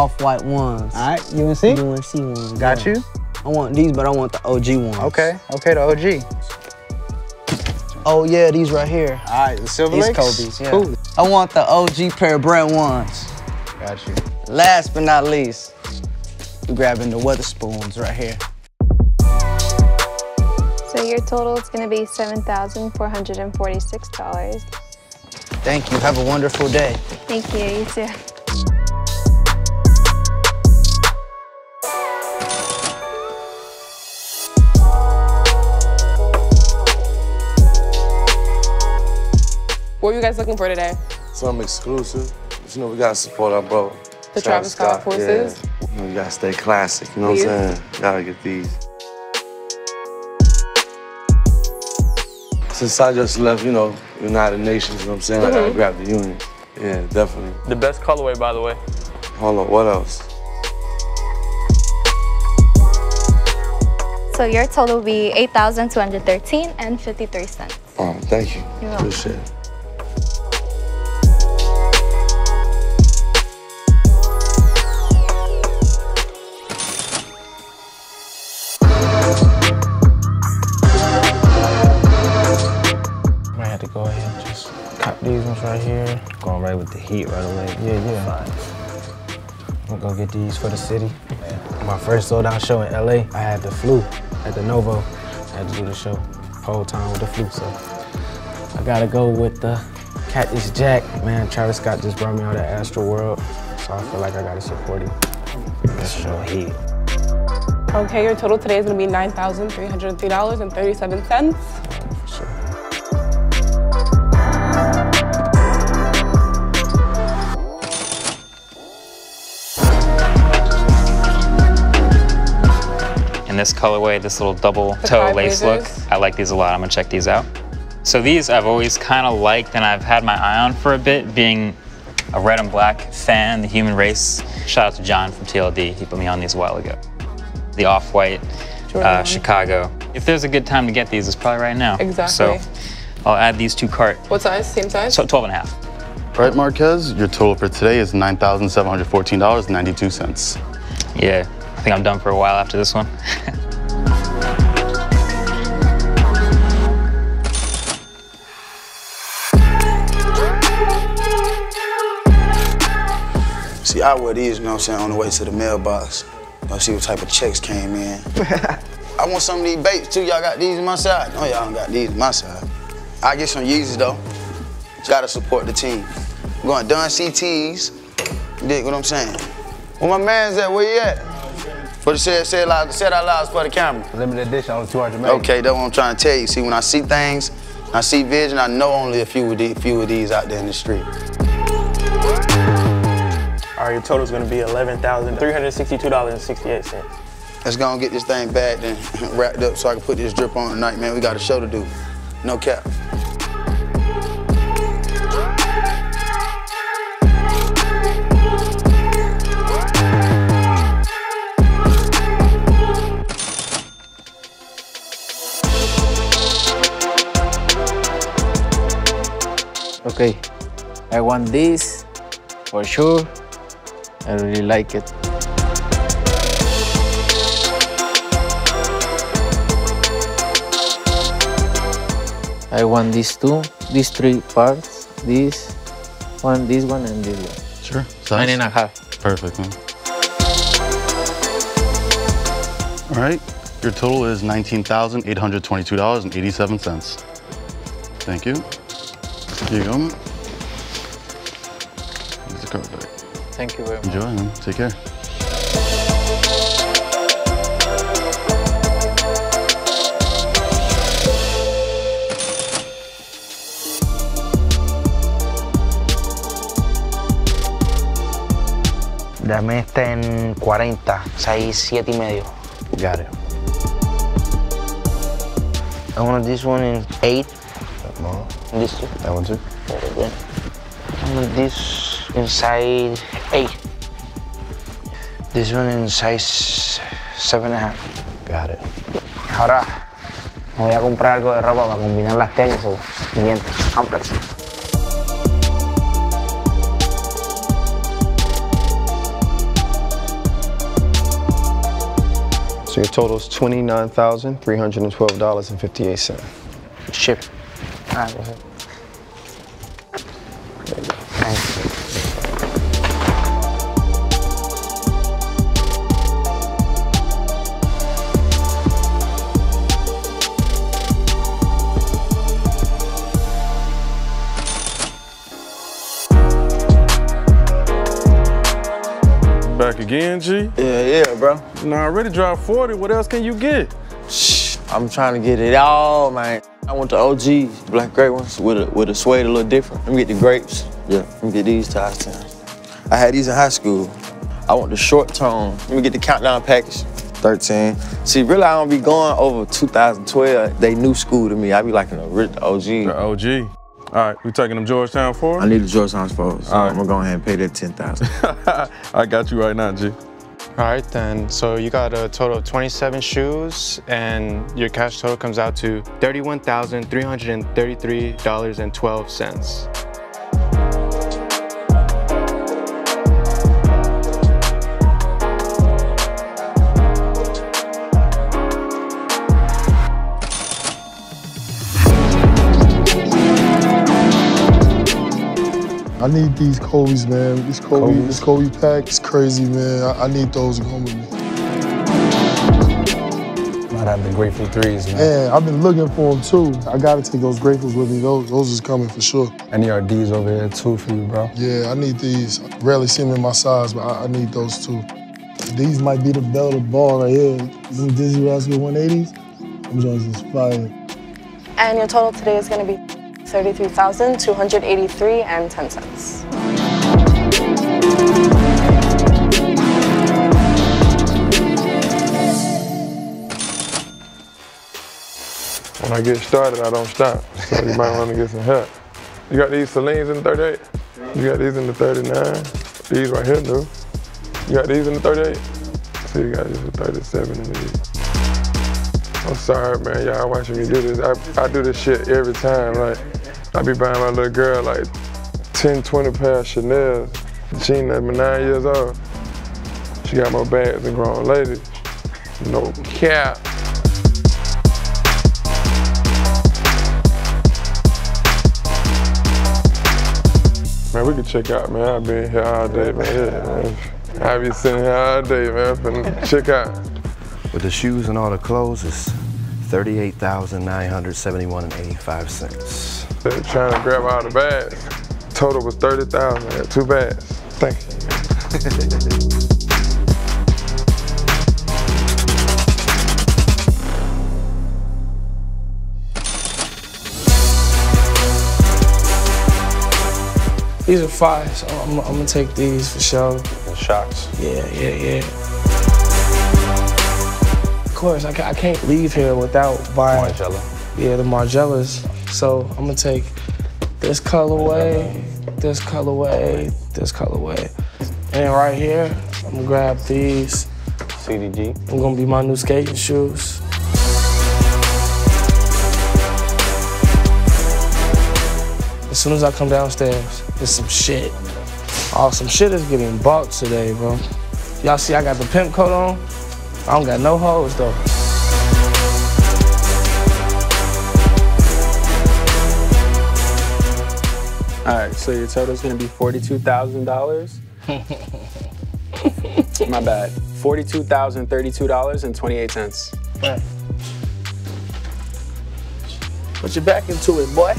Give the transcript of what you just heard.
off-white ones. All right, UNC? UNC ones. Got yeah. you. I want these, but I want the OG ones. Okay, okay, the OG. Oh yeah, these right here. All right, the Silver These Lakes? Kobe's, yeah. Cool. I want the OG pair of Bred ones. Got you. Last but not least, we're grabbing the Wotherspoons right here. So your total is going to be $7,446. Thank you. Have a wonderful day. Thank you, you too. What were you guys looking for today? Something exclusive. But, you know, we gotta support our bro. The Travis Scott forces? Yeah. You, know, you gotta stay classic, you know what I'm These? saying? Gotta get these. Since I just left, you know, United Nations, you know what I'm saying? I gotta Mhm. grab the union. Yeah, definitely. The best colorway, by the way. Hold on, what else? So your total will be 8,213 and 53 cents. Oh, thank you. You're welcome. Appreciate it. And just cop these ones right here. Going right with the heat right away. Yeah, yeah. I'm gonna go get these for the city. My first sold out show in LA, I had the flu at the Novo. I had to do the show whole time with the flu, so I gotta go with the Cactus Jack. Man, Travis Scott just brought me out of Astroworld, so I feel like I gotta support him. Let's show heat. Okay, your total today is gonna be $9,303.37. this colorway, this little double The toe thigh lace look. I like these a lot. I'm gonna check these out. So these I've always kind of liked and I've had my eye on for a bit, being a red and black fan, the human race. Shout out to John from TLD, he put me on these a while ago. The off-white, uh, Chicago. If there's a good time to get these, it's probably right now. Exactly. So I'll add these two cart. What size? Same size? So 12 and a half. All right, Marques, your total for today is $9,714.92. Yeah, I think I'm done for a while after this one. See, I wear these, you know what I'm saying, on the way to the mailbox. You know, see what type of checks came in. I want some of these Bapes too. Y'all got these in my side? No, y'all don't got these in my side. I get some Yeezys though. Gotta support the team. I'm going Dun CTs. You dig what I'm saying? Where my man's at? Where you at? For the say, say it loud, say it out loud for the camera. Limited edition, only 200 made. Okay, that's what I'm trying to tell you. See, when I see things, I see vision, I know only a few of these, few of these out there in the street. All right, your total is going to be $11,362.68. Let's go and get this thing bagged and wrapped up so I can put this drip on tonight, man. We got a show to do. No cap. Okay, I want this for sure. I really like it. I want these two, these three parts. This one, this one, and this one. Sure. Nine and a half. Perfect, man. All right, your total is $19,822.87. Thank you. Here you go, man. Here's the card back. Thank you very much. Enjoy, man. Take care. Dame este en 40, 6, 7 y medio. Got it. I want this one in 8. And this two. That one too. I this in size 8. This one in size 7 and a half. Got it. Ahora voy a comprar algo de ropa para combinar las tenis o 500. Complex. So your total is $29,312.58. Ship. All right, go ahead. Thank you. Back again, G? Yeah, yeah, bro. Now I already dropped 40. What else can you get? Shh, I'm trying to get it all, man. I want the OGs, the black grape ones, with a with a suede a little different. Let me get the grapes. Yeah, let me get these ties down. I had these in high school. I want the short tone. Let me get the countdown package. 13. See, really, I don't be going over 2012. They new school to me. I be liking the ri- the OG. The OG. All right, we taking them Georgetown for? I need the Georgetown Sports. So All right. I'm gonna go ahead and pay that 10,000. I got you right now, G. All right, then. So you got a total of 27 shoes, and your cash total comes out to $31,333.12. need these Kobe's, man. This Kobe, this Kobe pack is crazy, man. I, I need those to come with me. Might have the Grateful Threes, man. Man, I've been looking for them too. I gotta take those Gratefuls with me. Those, those is coming for sure. And there are D's over here too for you, bro. Yeah, I need these. I rarely see them in my size, but I, I need those too. These might be the belt of the ball right here. Them Dizzee Rascal 180s. Them joints just fire. And your total today is going to be 33283 and 10 cents. When I get started, I don't stop. So you might want to get some help. You got these Celines in the 38? You got these in the 39? These right here, do. You got these in the 38? So you got these in the 37 and these. I'm sorry, man. Y'all watching me do this. I, I do this shit every time. Like, I be buying my little girl like 10, 20 pair of Chanel. She ain't even nine years old. She got more bags than grown ladies. No cap. Man, we could check out, man. I've been here all day, man. Yeah. I be sitting here all day, man. Finna check out. With the shoes and all the clothes, it's $38,971 and 85 cents. They're trying to grab all the bags. Total was 30,000. I got two bags. Thank you. These are fire, so I'm, I'm gonna take these for sure. The shocks. Yeah, yeah, yeah. Of course, I, I can't leave here without buying. Yeah, the Margielas. So I'm gonna take this colorway, this colorway, this colorway. And right here, I'm gonna grab these. CDG. I'm gonna be my new skating shoes. As soon as I come downstairs, there's some shit. Oh, some shit is getting bought today, bro. Y'all see I got the pimp coat on? I don't got no hoes though. All right, so your total is going to be $42,000. My bad. $42,032.28. Put your back into it, boy.